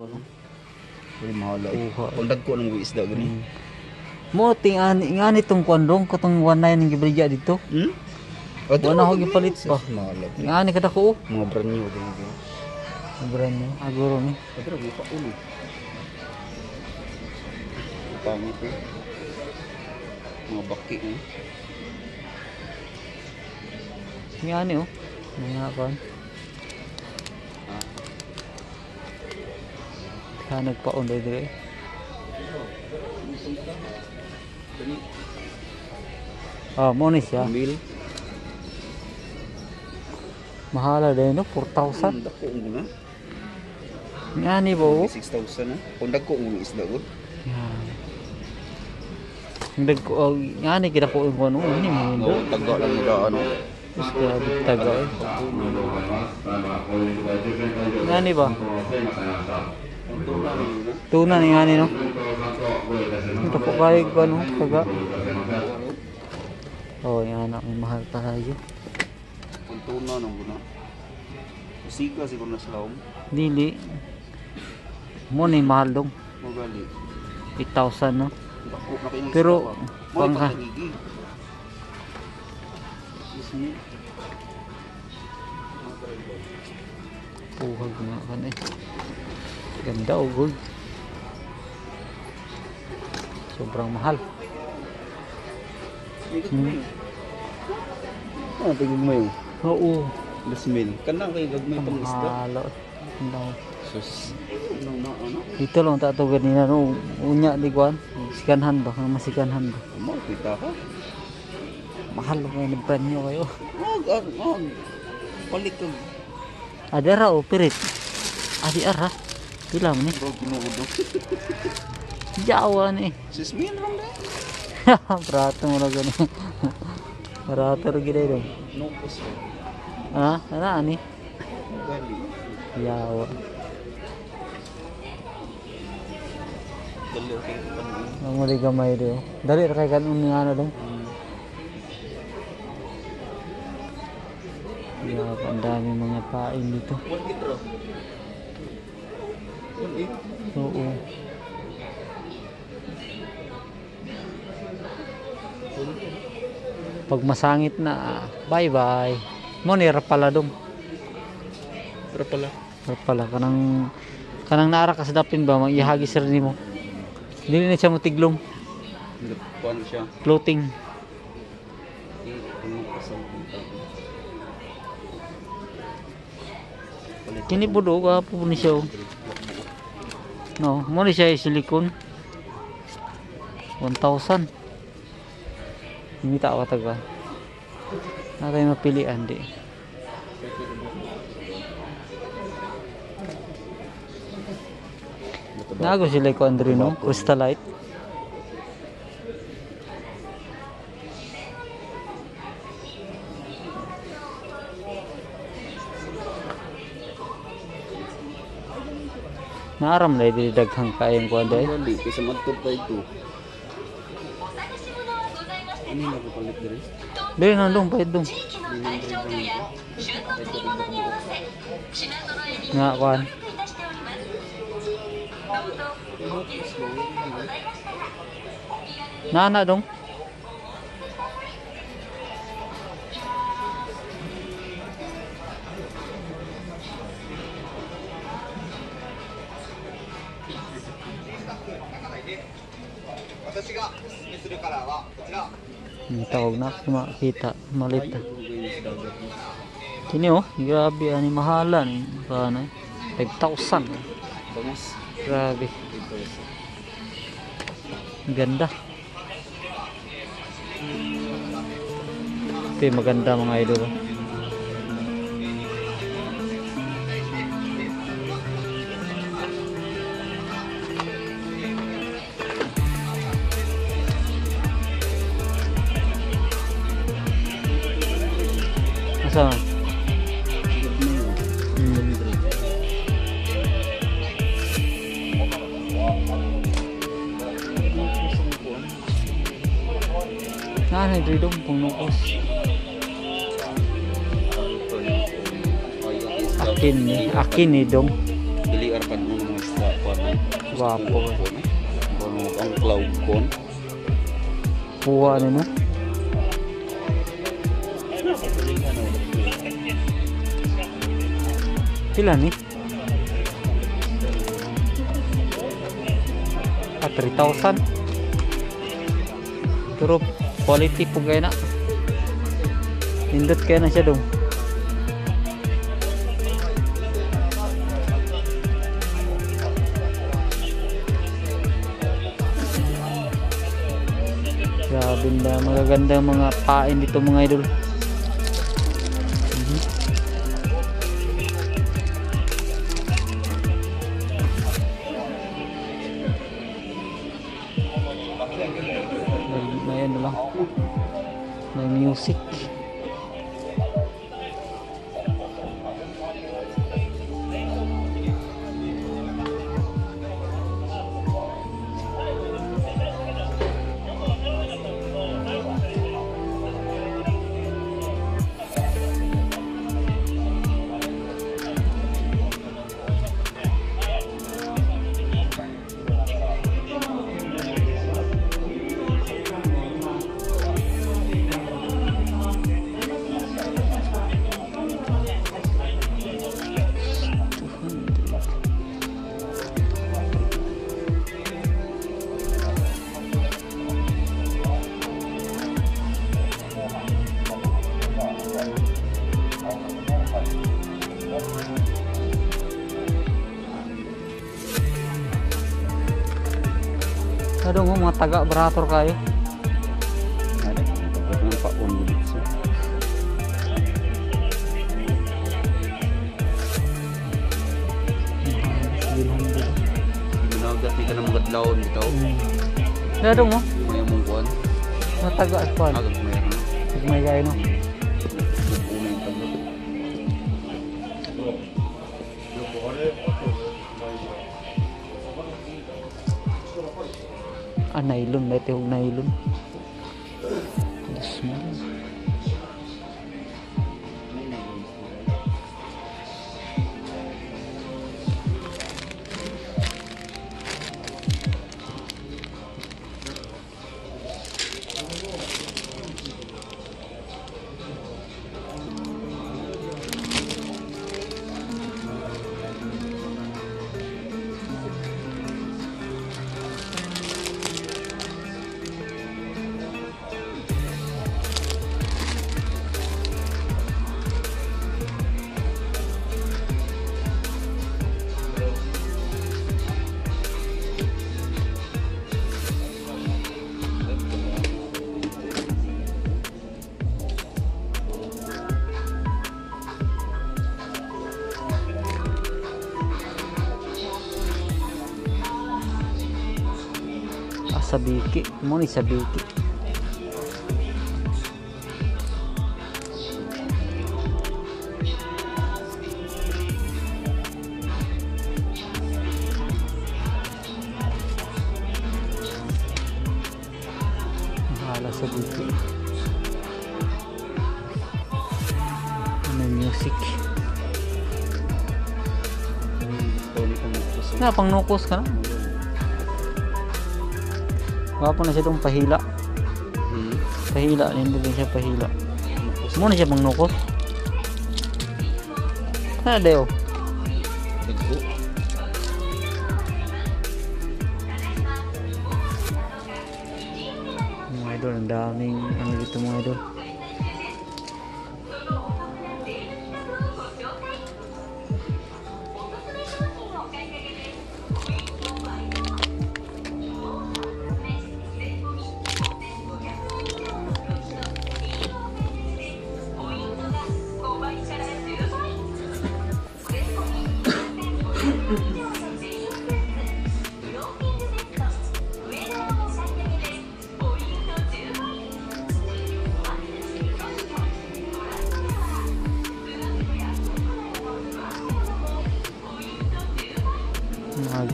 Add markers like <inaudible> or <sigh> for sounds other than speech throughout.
Uy, mahala. Kuha. Kung dagko ng isda gani. Mo ting ani nga nitong kwandong katong 19 ng gibrigya dito. Hmm? Wala ako gipalit pa. Mahala. Nga ni kada ko. Mga brand new din din. Brand new. Aguro ni. Pero pa ulo. Pangit eh. Mga baki eh. Nga ni oh. Mga kan. Kaya nagpaon dahil dire. Ah, mo ni siya. Mil. Mahala din no, 4,000. Dako mo na. Nga ni bo. 6,000 na. Kung dagko mo isda gud. Yan. Ang dag ko, oh, nga ni kita ko yung ano, ini mo No, taga lang nila ano. Tapos kaya taga eh. Nga ni ba? Tuna ni nga ni no. Ito po kayo ano, taga. Oh, yan na, may mahal yun. Kung tuna nang guna. Sika siguro na sila um. Dili. Mo ni mahal dong. Magali. 8,000 no. Pero, pang-. Isni. Puhag nga kan eh. Ganda o gold. Sobrang mahal. Hmm. Ah, tigog mo yung Oo. dasmil. Kanang kayo gagmay pang isda. Mahalo. Ano. Sus. Ano na ano? Dito lang tato ganina no. Unya di kuan. Sikanhan ba? Masikanhan ba? Amo kita ka. Mahal mo yung brand nyo kayo. Wag, wag, wag. Balik ka. Adara o pirit. Adi ara. Pila mo ni. Bro, ginuudo. Jawa ni. Sismin lang na. <laughs> Barato mo na gani. Barato <laughs> rin dong. No, puso. Ha? Ano ani? Gali. Jawa. Dali kayo panin. Ang muli gamay do. Dali kay kanon nga ano dong. Yeah, ang dami mga pain dito. One Oo. Pag masangit na, bye-bye. Mo ni ra pala dong. Pero pala. Ra pala kanang kanang naara ka sa dapin ba maihagi sir nimo. Dili na siya mo tiglom. Kuan siya. Floating. Kini budo ka po ni siya. No, mo ni siya silikon. 1,000. Hindi tao ka taga. Na tayo mapilian di. Nago sila ko Andre no, crystallite. Naaram na di daghang kayang ko day. Gali, kaysa magtod pa ito. Ano na ko palit diri? Dili na dong pahit dong. Nga kuan. Nana dong. Tawag na ako makita malit. Kini oh, grabe ani mahala ni kana 5,000. Bangas. Grabe, ang ganda. Ito maganda mga idol. Naan ito dong pangukos. Akin ni, akin ni dong. Dili arapan mo ng mga isda. Paano? Gwapo. Paano ang cloud con? Kuha ni mo. Pila ni? Ah, 3,000. Pero quality po kaya na. Nindot kaya na siya dong. Grabe na magaganda mga pain dito mga idol. May music. Ano mo mga taga operator kayo? Ada. Ng paon dito. Ginagat ni ka na mga adlaw dito. Ano mo? May mong kuan. Mga taga kuan. Agad mayroon. Pag may kayo no. Nylon. May tihog nylon. Diyos mo. Ah, sabiki. Mo ni sabiki. Bahala sa dito. May music. Na, pang nukos ka na. Wapo na siya itong pahila. Hmm. Pahila, hindi din siya pahila. Muna siya pang nukos. Ano dayo? Dagko. Mga idol, ang daming ano dito mga idol.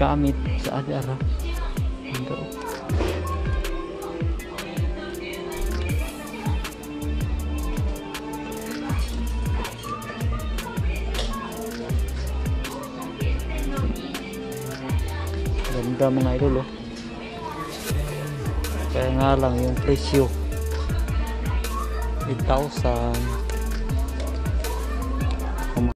Gamit sa adara. Ito. Ganda mga idol oh. Kaya nga lang yung presyo 8,000